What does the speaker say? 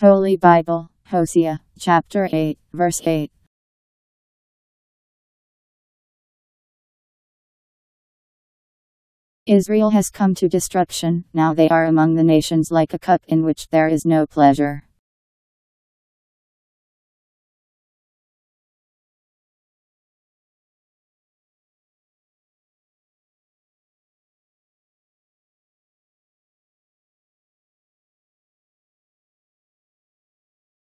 Holy Bible, Hosea, chapter 8, verse 8. Israel has come to destruction, now they are among the nations like a cup in which there is no pleasure.